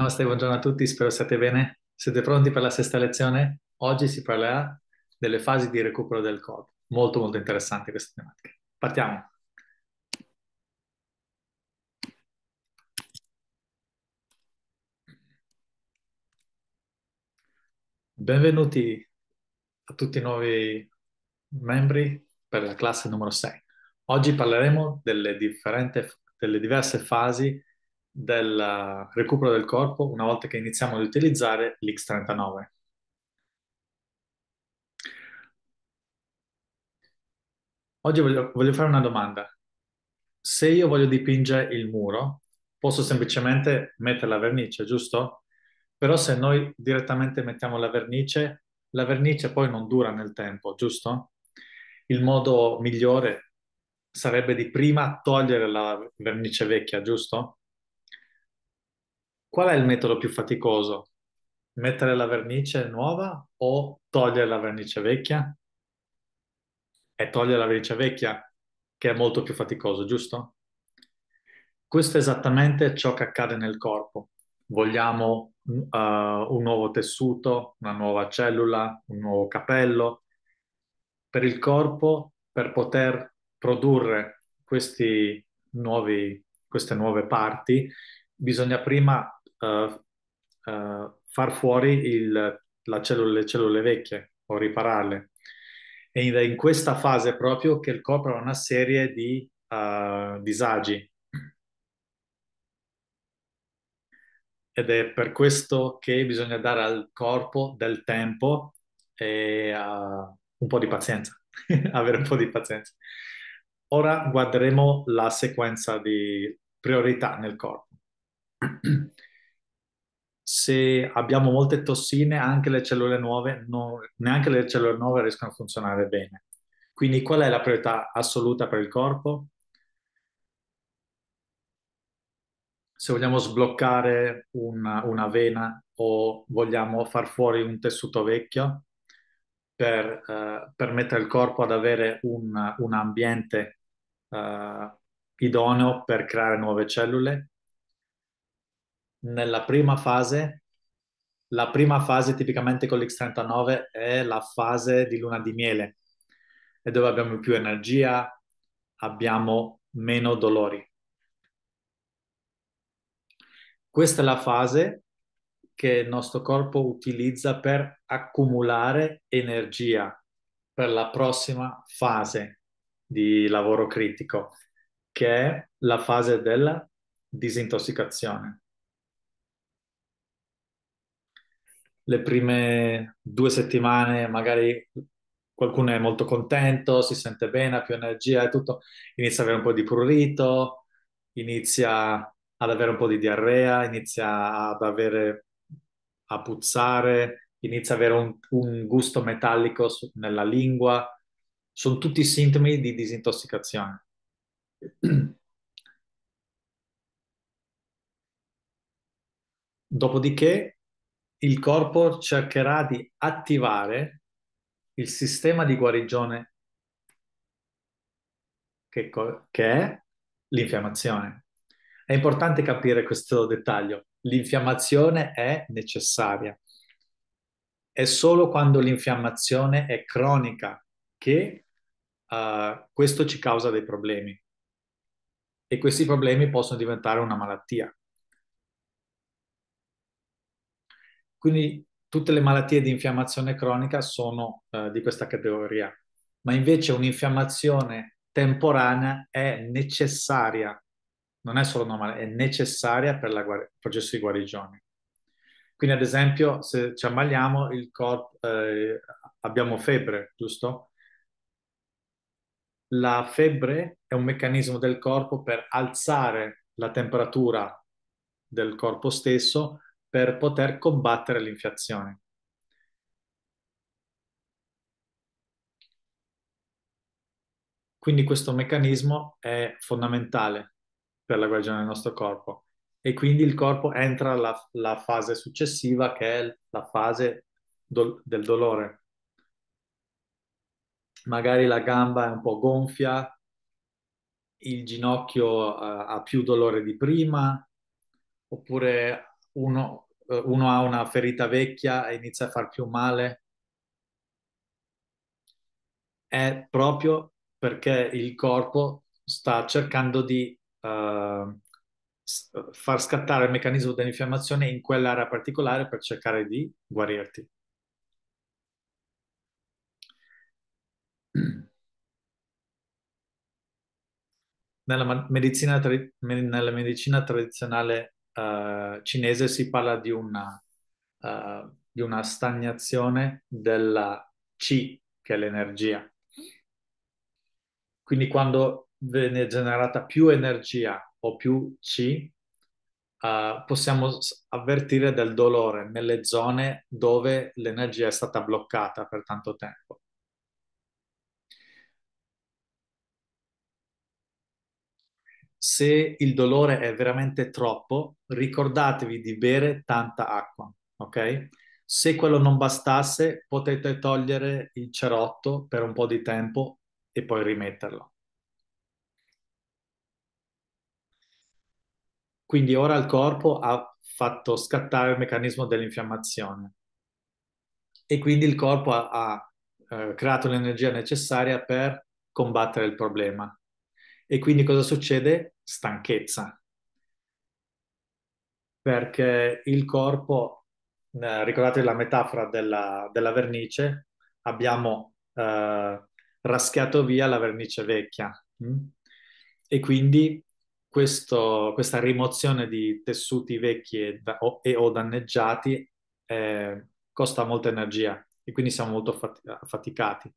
Namaste, buongiorno a tutti, spero siate bene. Siete pronti per la sesta lezione? Oggi si parlerà delle fasi di recupero del corpo. Molto molto interessante questa tematica. Partiamo. Benvenuti a tutti i nuovi membri per la classe numero 6. Oggi parleremo delle, delle diverse fasi del recupero del corpo una volta che iniziamo ad utilizzare l'X39. Oggi voglio, voglio fare una domanda. Se io voglio dipingere il muro, posso semplicemente mettere la vernice, giusto? Però se noi direttamente mettiamo la vernice, la vernice poi non dura nel tempo, giusto? Il modo migliore sarebbe di prima togliere la vernice vecchia, giusto? Qual è il metodo più faticoso? Mettere la vernice nuova o togliere la vernice vecchia? È togliere la vernice vecchia che è molto più faticoso, giusto? Questo è esattamente ciò che accade nel corpo. Vogliamo uh, un nuovo tessuto, una nuova cellula, un nuovo capello. Per il corpo, per poter produrre nuovi, queste nuove parti, bisogna prima far fuori il, cellula, le cellule vecchie o ripararle. Ed è in questa fase proprio che il corpo ha una serie di uh, disagi. Ed è per questo che bisogna dare al corpo del tempo e un po' di pazienza, avere un po' di pazienza. Ora guarderemo la sequenza di priorità nel corpo se abbiamo molte tossine, anche le cellule nuove, non, neanche le cellule nuove riescono a funzionare bene. Quindi qual è la priorità assoluta per il corpo? Se vogliamo sbloccare una, una vena o vogliamo far fuori un tessuto vecchio per eh, permettere al corpo ad avere un, un ambiente eh, idoneo per creare nuove cellule, nella prima fase, la prima fase tipicamente con l'X39 è la fase di luna di miele, è dove abbiamo più energia, abbiamo meno dolori. Questa è la fase che il nostro corpo utilizza per accumulare energia per la prossima fase di lavoro critico, che è la fase della disintossicazione. Le prime due settimane magari qualcuno è molto contento, si sente bene, ha più energia e tutto, inizia ad avere un po' di prurito, inizia ad avere un po' di diarrea, inizia ad avere a puzzare, inizia ad avere un, un gusto metallico su, nella lingua. Sono tutti sintomi di disintossicazione. Dopodiché il corpo cercherà di attivare il sistema di guarigione che, che è l'infiammazione. È importante capire questo dettaglio. L'infiammazione è necessaria. È solo quando l'infiammazione è cronica che uh, questo ci causa dei problemi. E questi problemi possono diventare una malattia. Quindi tutte le malattie di infiammazione cronica sono eh, di questa categoria, ma invece un'infiammazione temporanea è necessaria, non è solo normale, è necessaria per il processo di guarigione. Quindi ad esempio se ci ammaliamo corpo, eh, abbiamo febbre, giusto? La febbre è un meccanismo del corpo per alzare la temperatura del corpo stesso per poter combattere l'inflazione. Quindi questo meccanismo è fondamentale per la guarigione del nostro corpo e quindi il corpo entra alla fase successiva che è la fase do- del dolore. Magari la gamba è un po' gonfia, il ginocchio uh, ha più dolore di prima, oppure uno, eh, uno ha una ferita vecchia e inizia a far più male, è proprio perché il corpo sta cercando di uh, far scattare il meccanismo dell'infiammazione in quell'area particolare per cercare di guarirti. Nella medicina, nella medicina tradizionale uh, cinese si parla di una, uh, di una stagnazione della Qi, che è l'energia. Quindi quando viene generata più energia o più Qi, uh, possiamo avvertire del dolore nelle zone dove l'energia è stata bloccata per tanto tempo. Se il dolore è veramente troppo, ricordatevi di bere tanta acqua, ok? Se quello non bastasse, potete togliere il cerotto per un po' di tempo e poi rimetterlo. Quindi ora il corpo ha fatto scattare il meccanismo dell'infiammazione e quindi il corpo ha, ha eh, creato l'energia necessaria per combattere il problema. E quindi cosa succede? Stanchezza. Perché il corpo, eh, ricordate la metafora della, della vernice, abbiamo eh, raschiato via la vernice vecchia. Hm? E quindi questo, questa rimozione di tessuti vecchi e, o, e o danneggiati eh, costa molta energia e quindi siamo molto affaticati.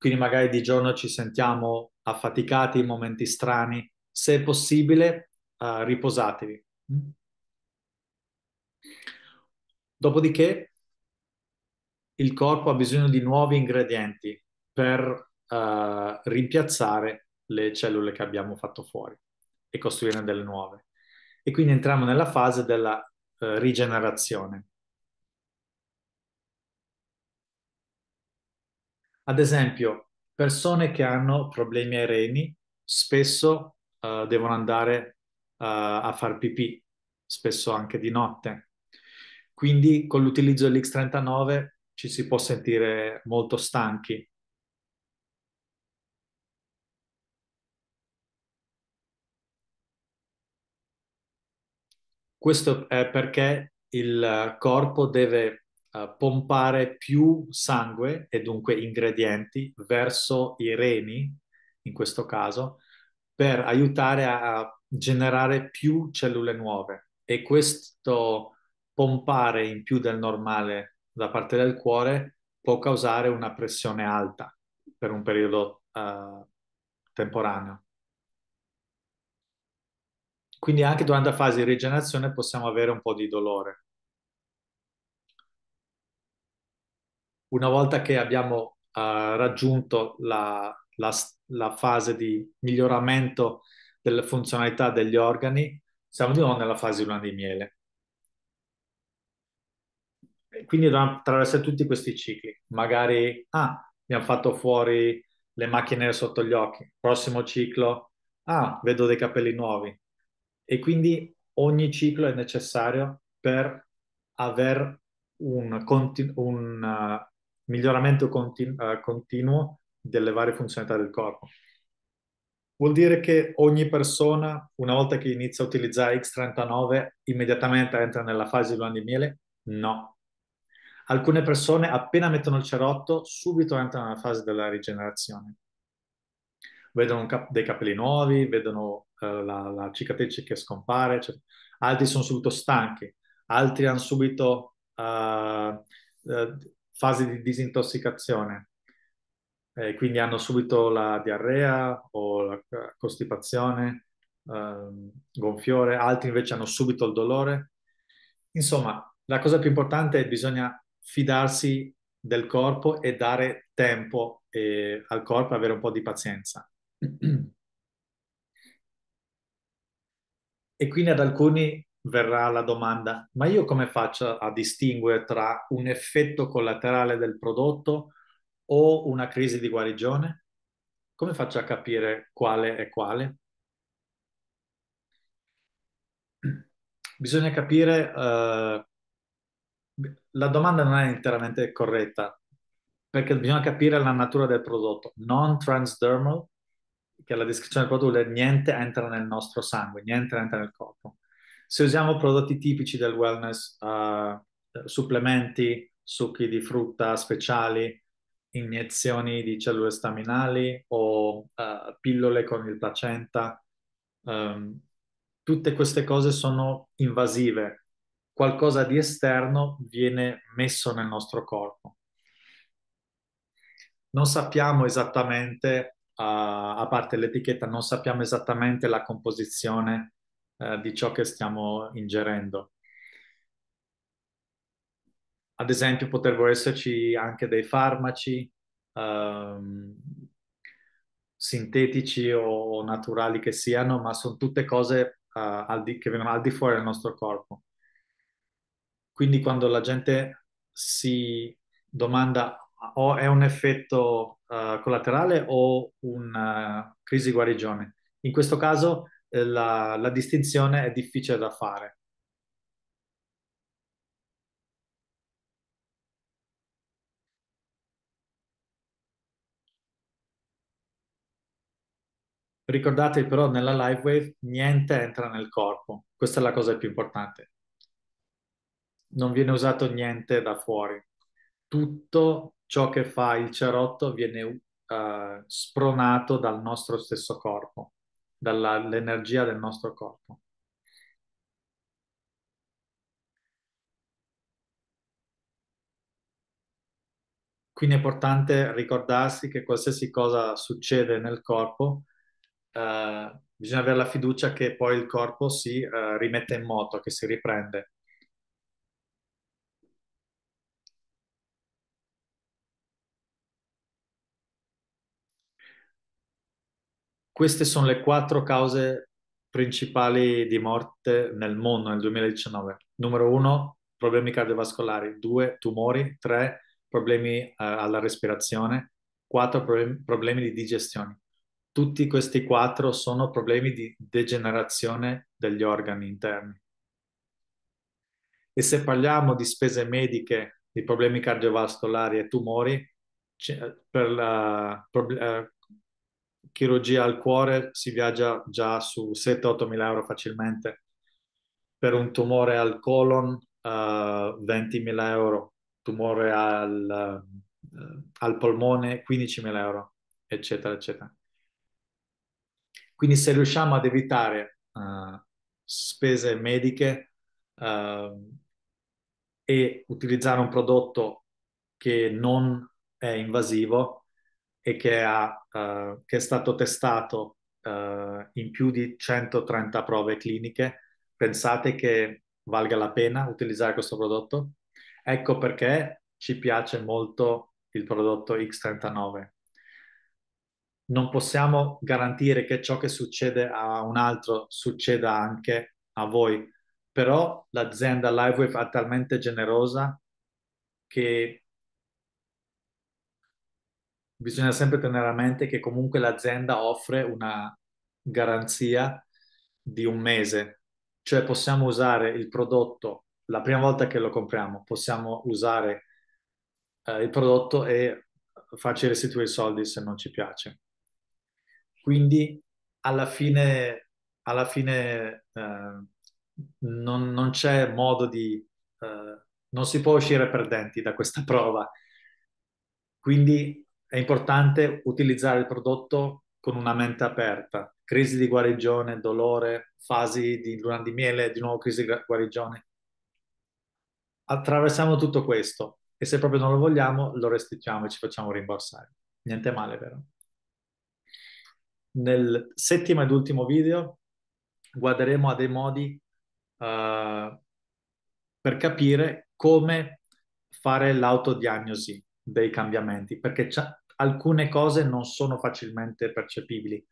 Quindi magari di giorno ci sentiamo affaticati in momenti strani. Se è possibile, uh, riposatevi. Dopodiché il corpo ha bisogno di nuovi ingredienti per uh, rimpiazzare le cellule che abbiamo fatto fuori e costruirne delle nuove. E quindi entriamo nella fase della eh, rigenerazione. Ad esempio, persone che hanno problemi ai reni spesso uh, devono andare uh, a far pipì, spesso anche di notte. Quindi con l'utilizzo dell'X39 ci si può sentire molto stanchi Questo è perché il corpo deve uh, pompare più sangue e dunque ingredienti verso i reni, in questo caso, per aiutare a generare più cellule nuove. E questo pompare in più del normale da parte del cuore può causare una pressione alta per un periodo uh, temporaneo. Quindi anche durante la fase di rigenerazione possiamo avere un po' di dolore. Una volta che abbiamo uh, raggiunto la, la, la, fase di miglioramento delle funzionalità degli organi, siamo di nuovo nella fase di luna di miele. E quindi dobbiamo attraversare tutti questi cicli. Magari, ah, abbiamo fatto fuori le macchine sotto gli occhi. Prossimo ciclo, ah, vedo dei capelli nuovi e quindi ogni ciclo è necessario per avere un, un miglioramento continu- uh, continuo delle varie funzionalità del corpo. Vuol dire che ogni persona, una volta che inizia a utilizzare X39, immediatamente entra nella fase di luna di miele? No. Alcune persone, appena mettono il cerotto, subito entrano nella fase della rigenerazione vedono cap- dei capelli nuovi, vedono uh, la, la, cicatrice che scompare, cioè, altri sono subito stanchi, altri hanno subito uh, uh, fasi di disintossicazione, eh, quindi hanno subito la diarrea o la costipazione, ehm, gonfiore, altri invece hanno subito il dolore. Insomma, la cosa più importante è che bisogna fidarsi del corpo e dare tempo eh, al corpo, avere un po' di pazienza. E quindi ad alcuni verrà la domanda, ma io come faccio a distinguere tra un effetto collaterale del prodotto o una crisi di guarigione? Come faccio a capire quale è quale? Bisogna capire, eh, la domanda non è interamente corretta, perché bisogna capire la natura del prodotto. Non transdermal, che è la descrizione del prodotto, niente entra nel nostro sangue, niente entra nel corpo. Se usiamo prodotti tipici del wellness, uh, supplementi, succhi di frutta speciali, iniezioni di cellule staminali o uh, pillole con il placenta, um, tutte queste cose sono invasive. Qualcosa di esterno viene messo nel nostro corpo. Non sappiamo esattamente, uh, a parte l'etichetta, non sappiamo esattamente la composizione uh, di ciò che stiamo ingerendo. Ad esempio, potrebbero esserci anche dei farmaci, um, sintetici o naturali che siano, ma sono tutte cose uh, di, che vengono al di fuori del nostro corpo. Quindi quando la gente si domanda o è un effetto uh, collaterale o una crisi guarigione, in questo caso eh, la, la distinzione è difficile da fare. Ricordatevi però nella live wave niente entra nel corpo, questa è la cosa più importante. Non viene usato niente da fuori. Tutto ciò che fa il cerotto viene uh, spronato dal nostro stesso corpo, dall'energia del nostro corpo. Quindi è importante ricordarsi che qualsiasi cosa succede nel corpo Uh, bisogna avere la fiducia che poi il corpo si uh, rimette in moto, che si riprende. Queste sono le quattro cause principali di morte nel mondo nel 2019. Numero uno, problemi cardiovascolari. Due, tumori. Tre, problemi uh, alla respirazione. Quattro, problemi, problemi di digestione tutti questi quattro sono problemi di degenerazione degli organi interni. E se parliamo di spese mediche, di problemi cardiovascolari e tumori, per la uh, chirurgia al cuore si viaggia già su 7-8 mila euro facilmente. Per un tumore al colon uh, 20 mila euro, tumore al, uh, al polmone 15 mila euro, eccetera, eccetera. Quindi se riusciamo ad evitare uh, spese mediche e utilizzare un prodotto che non è invasivo e che, ha, uh, che è stato testato in più di 130 prove cliniche, pensate che valga la pena utilizzare questo prodotto? Ecco perché ci piace molto il prodotto X39 non possiamo garantire che ciò che succede a un altro succeda anche a voi, però l'azienda LiveWave è talmente generosa che bisogna sempre tenere a mente che comunque l'azienda offre una garanzia di un mese, cioè possiamo usare il prodotto la prima volta che lo compriamo, possiamo usare eh, il prodotto e farci restituire i soldi se non ci piace. Quindi alla fine, alla fine eh, non, non, c'è modo di... Eh, non si può uscire perdenti da questa prova. Quindi è importante utilizzare il prodotto con una mente aperta. Crisi di guarigione, dolore, fasi di luna di miele, di nuovo crisi di guarigione. Attraversiamo tutto questo e se proprio non lo vogliamo lo restituiamo e ci facciamo rimborsare. Niente male, vero? Nel settimo ed ultimo video guarderemo a dei modi uh, per capire come fare l'autodiagnosi dei cambiamenti, perché alcune cose non sono facilmente percepibili,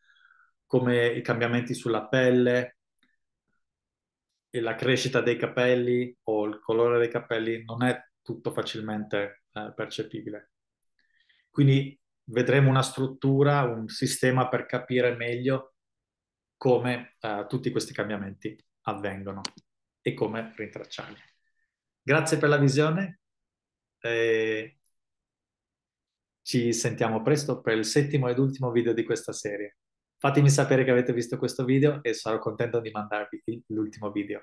come i cambiamenti sulla pelle, la crescita dei capelli o il colore dei capelli non è tutto facilmente eh, percepibile. Quindi vedremo una struttura, un sistema per capire meglio come uh, tutti questi cambiamenti avvengono. e come rintracciarli. Grazie per la visione. E ci sentiamo presto per il settimo ed ultimo video di questa serie. Fatemi sapere che avete visto questo video e sarò contento di mandarvi l'ultimo video.